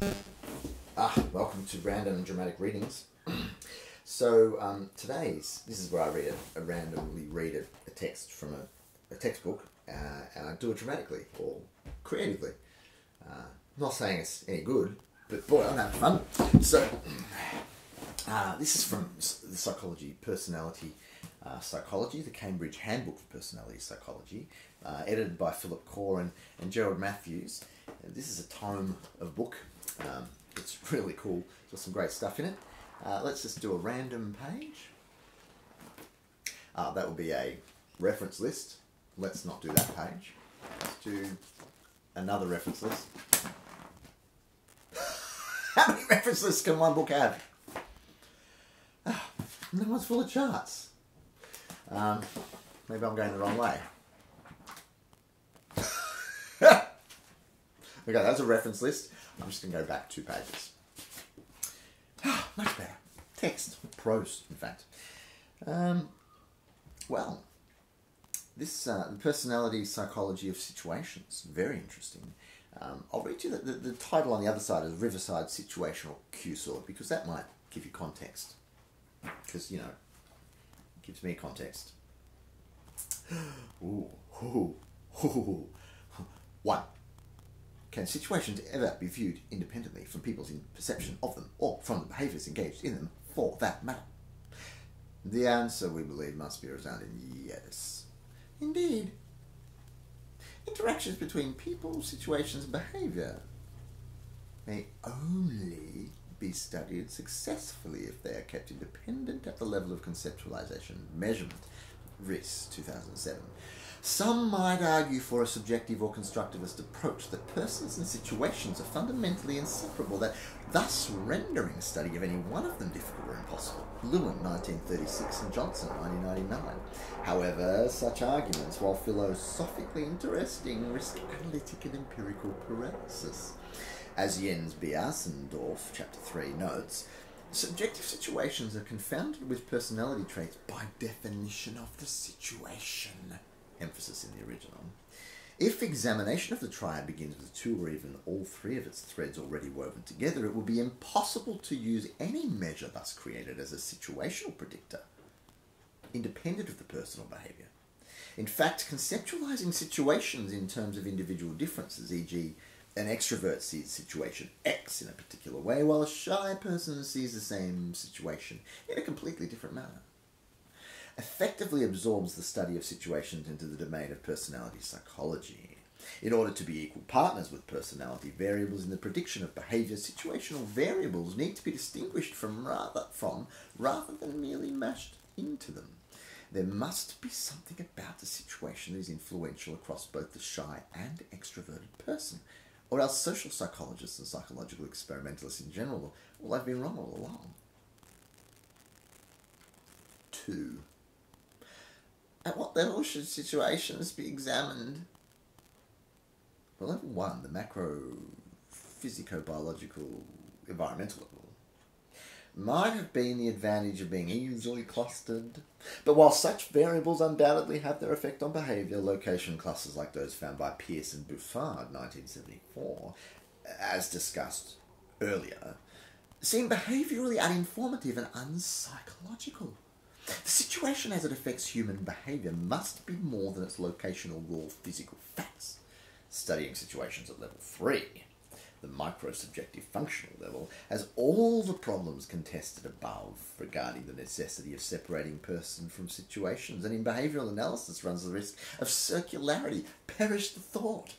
Ah, welcome to Random and Dramatic Readings. so um, today's this is where I read a, a randomly read a, a text from a, a textbook, uh, and I do it dramatically or creatively. Uh, not saying it's any good, but boy, I'm having fun. So uh, this is from the Psychology Personality uh, Psychology, the Cambridge Handbook for Personality Psychology, uh, edited by Philip Corr and, and Gerald Matthews. This is a tome of book. Um, it's really cool. It's Got some great stuff in it. Uh, let's just do a random page. Uh, that will be a reference list. Let's not do that page. Let's do another reference list. How many reference lists can one book have? Ah, no one's full of charts. Um, maybe I'm going the wrong way. okay, that's a reference list. I'm just going to go back two pages. Ah, much better. Text, prose, in fact. Um, well, this uh, the personality psychology of situations very interesting. Um, I'll read you the, the, the, title on the other side is Riverside Situational Q Sort because that might give you context. Because you know, gives me context. Ooh, ooh, ooh. One. Can situations ever be viewed independently from people's perception of them or from the behaviours engaged in them for that matter? The answer, we believe, must be resounding yes. Indeed. Interactions between people, situations, and behaviour may only be studied successfully if they are kept independent at the level of conceptualization measurement. Riss, 2007. Some might argue for a subjective or constructivist approach that persons and situations are fundamentally inseparable, that thus rendering study of any one of them difficult or impossible. Lewin, 1936, and Johnson, 1999. However, such arguments, while philosophically interesting, risk analytic and empirical paralysis. As Jens B. Asendorpf, chapter 3, notes, subjective situations are confounded with personality traits by definition of the situation emphasis in the original. If examination of the triad begins with two or even all three of its threads already woven together, it would be impossible to use any measure thus created as a situational predictor, independent of the personal behaviour. In fact, conceptualizing situations in terms of individual differences, e.g., an extrovert sees situation X in a particular way, while a shy person sees the same situation in a completely different manner effectively absorbs the study of situations into the domain of personality psychology. In order to be equal partners with personality variables in the prediction of behavior, situational variables need to be distinguished from rather from rather than merely mashed into them. There must be something about the situation that is influential across both the shy and extroverted person, or else social psychologists and psychological experimentalists in general will have been wrong all along. Two. At what level should situations be examined? Well, level one, the macro physico-biological environmental level, might have been the advantage of being easily clustered. But while such variables undoubtedly have their effect on behaviour, location clusters like those found by Pearce and Bouffard, 1974, as discussed earlier, seem behaviourally uninformative and unpsychological. The situation as it affects human behaviour must be more than its locational raw physical facts. Studying situations at level 3, the micro-subjective functional level, has all the problems contested above regarding the necessity of separating person from situations, and in behavioural analysis runs the risk of circularity. Perish the thought.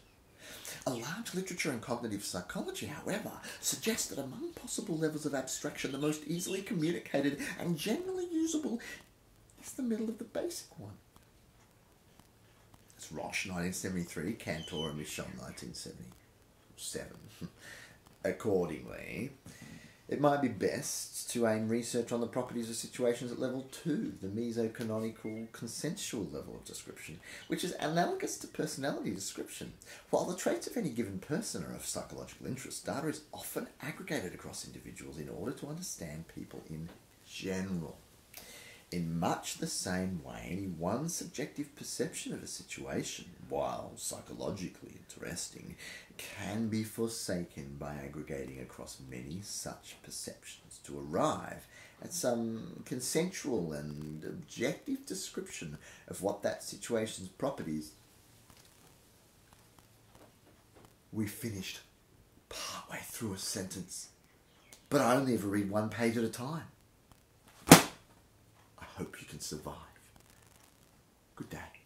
A large literature in cognitive psychology, however, suggests that among possible levels of abstraction, the most easily communicated and generally usable is the middle of the basic one. It's Rosch, 1973, Cantor and Mischel, 1977. Accordingly, it might be best to aim research on the properties of situations at level 2, the meso-canonical consensual level of description, which is analogous to personality description. While the traits of any given person are of psychological interest, data is often aggregated across individuals in order to understand people in general. In much the same way, any one subjective perception of a situation, while psychologically interesting, can be forsaken by aggregating across many such perceptions to arrive at some consensual and objective description of what that situation's properties. We finished partway through a sentence, but I only ever read one page at a time hope you can survive. Good day.